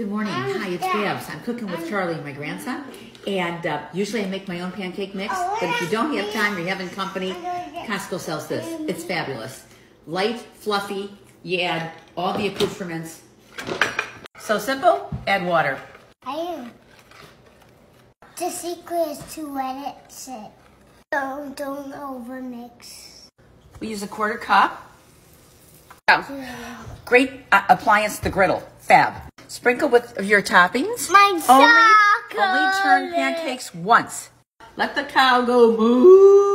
Good morning. Hi, it's Babs. I'm cooking with Charlie, my grandson. And uh, usually I make my own pancake mix, but if you don't have time, or you're having company, Costco sells this. It's fabulous. Light, fluffy, you add all the accoutrements. So simple, add water. I am. The secret is to let it sit. Don't, don't overmix. We use a quarter cup. Great uh, appliance, the griddle. Fab. Sprinkle with your toppings. My Only, only turn pancakes once. Let the cow go moo.